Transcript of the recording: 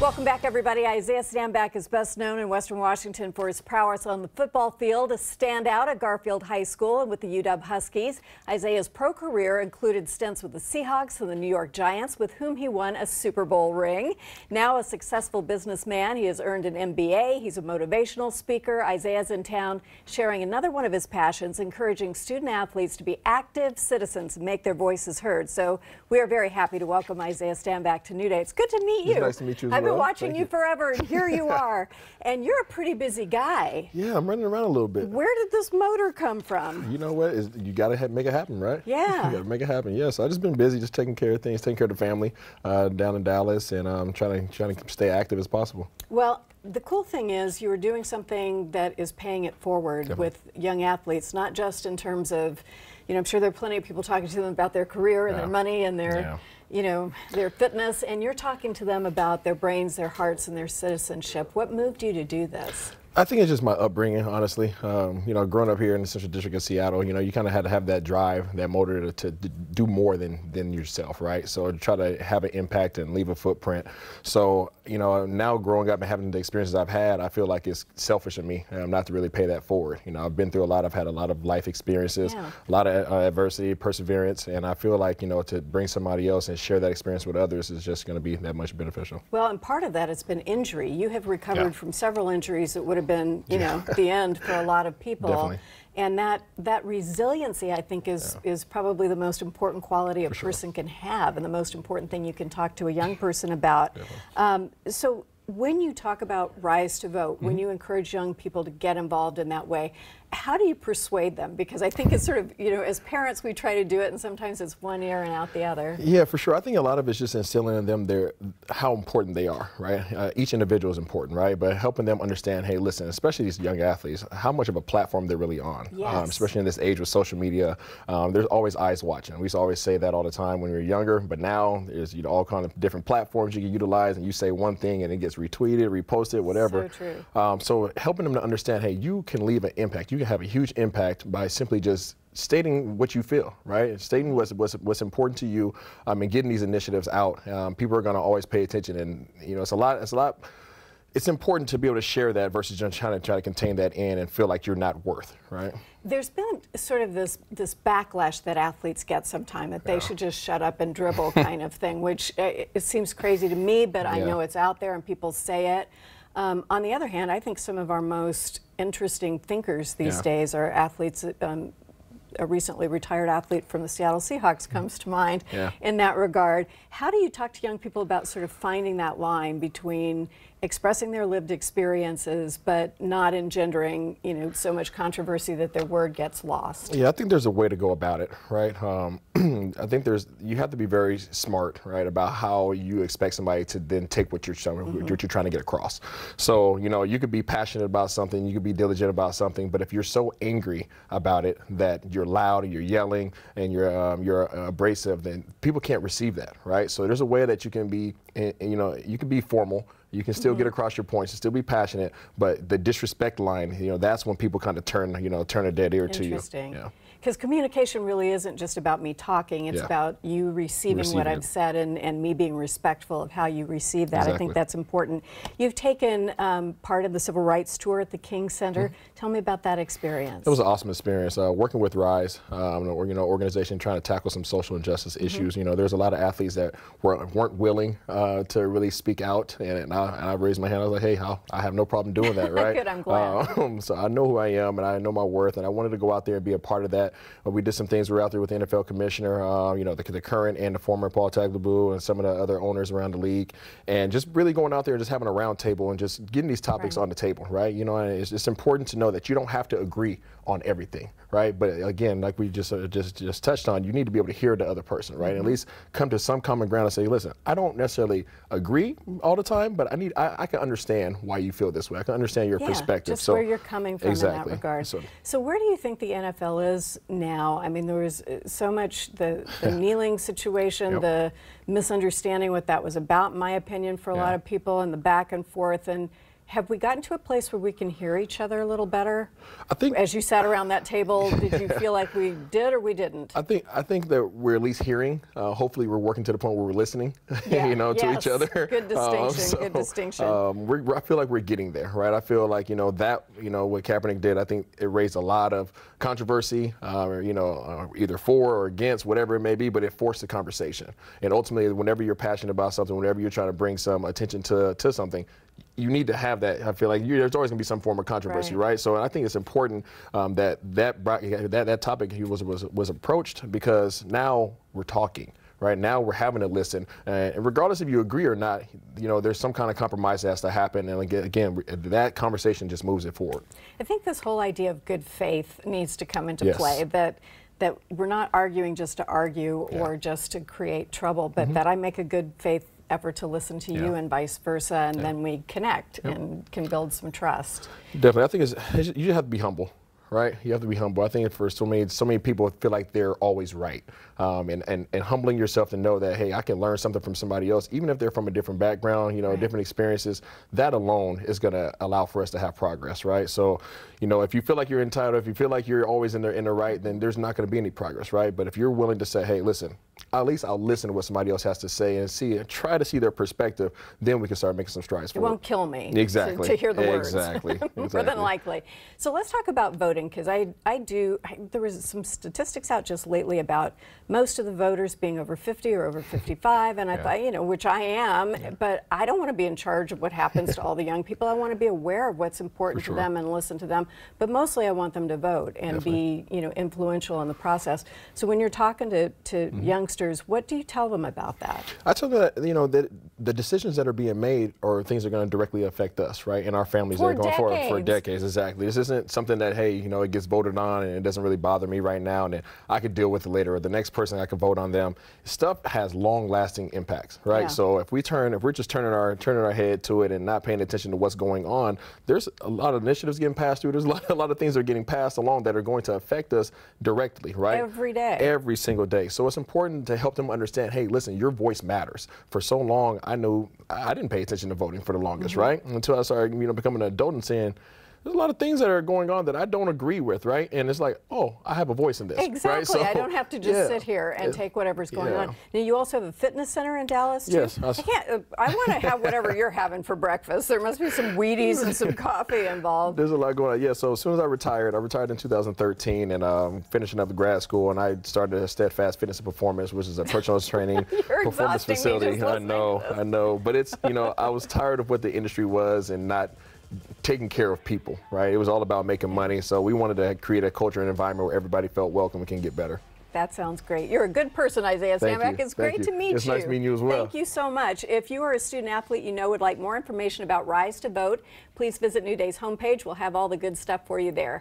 Welcome back, everybody. Isaiah Stanback is best known in Western Washington for his prowess on the football field, a standout at Garfield High School and with the UW Huskies. Isaiah's pro career included stints with the Seahawks and the New York Giants, with whom he won a Super Bowl ring. Now a successful businessman, he has earned an MBA. He's a motivational speaker. Isaiah's in town sharing another one of his passions, encouraging student athletes to be active citizens and make their voices heard. So we are very happy to welcome Isaiah Stanback to New Day. It's good to meet you. It's nice to meet you been watching you you. forever, and here you are. and you're a pretty busy guy. Yeah, I'm running around a little bit. Where did this motor come from? You know what? Is you got to make it happen, right? Yeah. you got to make it happen. Yeah. So I just been busy, just taking care of things, taking care of the family uh, down in Dallas, and um, trying to trying to stay active as possible. Well, the cool thing is you are doing something that is paying it forward Definitely. with young athletes, not just in terms of, you know, I'm sure there are plenty of people talking to them about their career and their money and their, Yeah. You know, their fitness, and you're talking to them about their brains, their hearts, and their citizenship. What moved you to do this? I think it's just my upbringing, honestly. Um, you know, growing up here in the Central District of Seattle, you know, you kind of had to have that drive, that motor to, to do more than than yourself, right? So to try to have an impact and leave a footprint. So you know, now growing up and having the experiences I've had, I feel like it's selfish of me um, not to really pay that forward. You know, I've been through a lot. I've had a lot of life experiences, Yeah. a lot of uh, adversity, perseverance, and I feel like you know to bring somebody else and share that experience with others is just going to be that much beneficial. Well, and part of that has been injury. You have recovered Yeah. from several injuries that would have been, you know, the end for a lot of people. Definitely. And that that resiliency, I think, is is probably the most important quality a person can have, and the most important thing you can talk to a young person about. Um, so. When you talk about Rise to Vote, when Mm-hmm. you encourage young people to get involved in that way, how do you persuade them? Because I think it's sort of, you know, as parents, we try to do it, and sometimes it's one ear and out the other. Yeah, for sure. I think a lot of it's just instilling in them their how important they are, right? Uh, each individual is important, right? But helping them understand, hey, listen, especially these young athletes, how much of a platform they're really on. Um, especially in this age with social media, um, there's always eyes watching. We used to always say that all the time when we were younger, but now there's you know all kind of different platforms you can utilize, and you say one thing and it gets retweeted, reposted, whatever. So true. Um, so helping them to understand, hey, you can leave an impact. You can have a huge impact by simply just stating what you feel, right? Stating what's what's, what's important to you, um, and getting these initiatives out. Um, people are going to always pay attention, and you know, it's a lot. It's a lot. It's important to be able to share that versus just trying to try to contain that in and feel like you're not worth, right? There's been sort of this this backlash that athletes get sometime that they should just shut up and dribble kind of thing, which uh, it seems crazy to me, but I know it's out there and people say it. Um, on the other hand, I think some of our most interesting thinkers these Yeah. days are athletes. Um, a recently retired athlete from the Seattle Seahawks comes to mind Yeah. in that regard. How do you talk to young people about sort of finding that line between expressing their lived experiences but not engendering, you know, so much controversy that their word gets lost? Yeah, I think there's a way to go about it, right? Um, I think there's you have to be very smart, right, about how you expect somebody to then take what you're showing, what you're trying to get across. So you know, you could be passionate about something, you could be diligent about something, but if you're so angry about it that you're loud and you're yelling and you're um, you're uh, abrasive, then people can't receive that, right? So there's a way that you can be, eh, you know, you can be formal. You can still get mm-hmm. across your points and still be passionate, but the disrespect line, you know, that's when people kind of turn, you know, turn a dead ear to you. Interesting. Yeah. Because communication really isn't just about me talking, it's Yeah. about you receiving, what Receiving I've said and, and me being respectful of how you receive that. I think that's important. You've taken um, part of the Civil Rights Tour at the King Center. Tell me about that experience. It was an awesome experience. Uh, working with Rise, um, or, you know, organization trying to tackle some social injustice Mm-hmm. issues. You know, there's a lot of athletes that were, weren't willing uh, to really speak out, and, and, I, and I raised my hand. I was like, hey, I'll, I have no problem doing that, right? Good, I'm glad. Um, so I know who I am, and I know my worth, and I wanted to go out there and be a part of that. Uh, we did some things. We were out there with the NFL commissioner, uh, you know, the, the current and the former Paul Tagliabue, and some of the other owners around the league, and just really going out there and just having a round table and just getting these topics Right. on the table, right? You know, and it's, it's important to know that you don't have to agree on everything, right? But again, like we just uh, just just touched on, you need to be able to hear the other person, right? At least come to some common ground and say, listen, I don't necessarily agree all the time, but I need I, I can understand why you feel this way. I can understand your yeah, perspective. Just so where you're coming from exactly. in that regard. So, So, where do you think the NFL is now? I mean, there was uh, so much the, the kneeling situation, Yep. the misunderstanding what that was about, in my opinion, for a lot of people, and the back and forth. And Have we gotten to a place where we can hear each other a little better? I think As you sat around that table, did you feel like we did or we didn't? I think I think that we're at least hearing. Uh, hopefully, we're working to the point where we're listening, Yeah, you know, to each other. Good distinction, good distinction. Um, we're, I feel like we're getting there, right? I feel like you know that you know what Kaepernick did. I think it raised a lot of controversy, uh, or, you know, uh, either for or against, whatever it may be. But it forced the conversation. And ultimately, whenever you're passionate about something, whenever you're trying to bring some attention to to something, you need to have that. I feel like you, there's always going to be some form of controversy, Right. right? So I think it's important um, that that that that topic was was was approached because now we're talking. Right now, we're having to listen, uh, and regardless if you agree or not, you know, there's some kind of compromise that has to happen, and again, again, that conversation just moves it forward. I think this whole idea of good faith needs to come into Yes. play. That that we're not arguing just to argue Yeah. Or just to create trouble, but that I make a good faith effort to listen to you and vice versa, and then we connect and can build some trust. Definitely, I think it's, you just have to be humble, right? You have to be humble. I think for so many so many people feel like they're always right, um, and, and and humbling yourself to know that hey, I can learn something from somebody else, even if they're from a different background, you know, Right. different experiences. That alone is going to allow for us to have progress, right? So, you know, if you feel like you're entitled, if you feel like you're always in the in the right, then there's not going to be any progress, right? But if you're willing to say, hey, listen. At least I'll listen to what somebody else has to say and see and try to see their perspective. Then we can start making some strides It forward. won't kill me to- Exactly. to, hear the words. Exactly. More than likely. So let's talk about voting because I, I do, I, there was some statistics out just lately about most of the voters being over 50 or over 55. And I Yeah. thought, you know, which I am, but I don't want to be in charge of what happens to all the young people. I want to be aware of what's important sure. to them and listen to them. But mostly I want them to vote and be, you know, influential in the process. So when you're talking to, to Mm-hmm. youngsters, what do you tell them about that? I tell them that you know that the decisions that are being made are things that are going to directly affect us, right, and our families For that are going forward for decades. Exactly. This isn't something that hey, you know, it gets voted on and it doesn't really bother me right now, and then I could deal with it later, or the next person I could vote on them. Stuff has long-lasting impacts, right? Yeah. So if we turn, if we're just turning our turning our head to it and not paying attention to what's going on, there's a lot of initiatives getting passed through. There's a lot, a lot of things that are getting passed along that are going to affect us directly, right? Every day. every single day. So it's important to help them understand, hey, listen, your voice matters. For so long, I knew I didn't pay attention to voting for the longest, Mm-hmm. right? Until I started, you know, becoming an adult and saying, there's a lot of things that are going on that I don't agree with, right? And it's like, oh, I have a voice in this. Exactly. Right? So, I don't have to just yeah. sit here and take whatever's going yeah. on. Now, you also have a fitness center in Dallas, too? Yes, I I, can't, uh, I want to have whatever you're having for breakfast. There must be some Wheaties and some coffee involved. There's a lot going on. Yeah, so as soon as I retired, I retired in 2013 and um, finishing up grad school, and I started a Steadfast Fitness and Performance, which is a personal training performance facility. I know. I know, but it's you know I was tired of what the industry was and not taking care of people. Right, it was all about making money. So we wanted to create a culture and environment where everybody felt welcome and can get better. That sounds great. You're a good person, Isaiah Thank Stanback. you. It's Thank great you. to meet It's you. nice meeting you as well. Thank you so much. If you are a student athlete you know would like more information about Rise to Vote, please visit New Day's homepage. We'll have all the good stuff for you there.